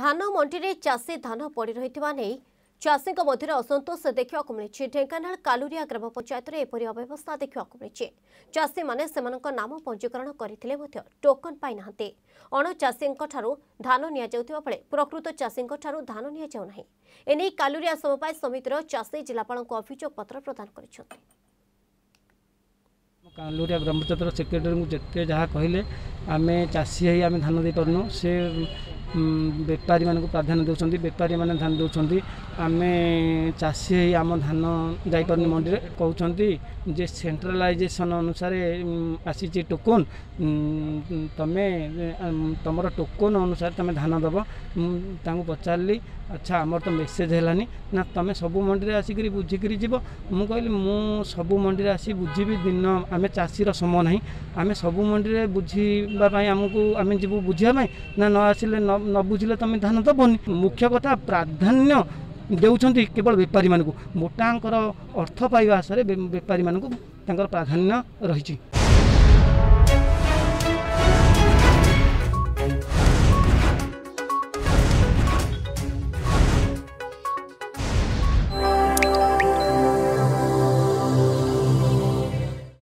ଧାନ ମଣ୍ଡିରେ ଚାଷୀ ଧାନ ପଡ଼ି ରହିଥିବା ନେଇ ଚାଷୀଙ୍କ ମଧ୍ୟରେ ଅସନ୍ତୋଷ ଦେଖିବାକୁ ମିଳିଛି ଢେଙ୍କାନାଳ କାଲୁରିଆ ଗ୍ରାମ ପଞ୍ଚାୟତରେ ଏପରି ଅବ୍ୟବସ୍ଥା ଦେଖିବାକୁ ମିଳିଛି ଚାଷୀମାନେ ସେମାନଙ୍କ ନାମ ପଞ୍ଜୀକରଣ କରିଥିଲେ ମଧ୍ୟ ଟୋକନ୍ ପାଇନାହାନ୍ତି ଅଣଚାଷୀଙ୍କଠାରୁ ଧାନ ନିଆଯାଉଥିବା ବେଳେ ପ୍ରକୃତ ଚାଷୀଙ୍କଠାରୁ ଧାନ ନିଆଯାଉନାହିଁ ଏନେଇ କାଲୁରିଆ ସମବାୟ ସମିତିର ଚାଷୀ ଜିଲ୍ଲାପାଳଙ୍କୁ ଅଭିଯୋଗ ପତ୍ର ପ୍ରଦାନ କରିଛନ୍ତି କାଲୁରିଆ ଗ୍ରାମ ପଞ୍ଚାୟତର ସେକ୍ରେଟାରୀଙ୍କୁ ଯେତେ ଯାହା କହିଲେ ଆମେ ଚାଷୀ ହେଇ ଆମେ ଧାନ ଦେଇପାରୁନୁ ସେ बेपारी म प्राधन्य दो बेपारी धान देउँछ आमे चासी है आम धान डाइट मौँ सेन्ट्रालाइजेसन अनुसार आसि टोकन तम टोकन अनुसार तम धानब पचारलि अच्छा आमर त मेसेज होला नि तबु मन्डि आसिक बुझिक सब मिस मन्डि आसि बुझी दिन आमे चासी र समय नै आमे सबै मिडिया बुझ्दापि आम बुझाप नआसे न ନ ବୁଝିଲେ ତମେ ଧ୍ୟାନ ଦେବନି ମୁଖ୍ୟ କଥା ପ୍ରାଧାନ୍ୟ ଦେଉଛନ୍ତି କେବଳ ବେପାରୀମାନଙ୍କୁ ମୋଟାଙ୍କର ଅର୍ଥ ପାଇବା ଆଶାରେ ବେପାରୀମାନଙ୍କୁ ତାଙ୍କର ପ୍ରାଧାନ୍ୟ ରହିଛି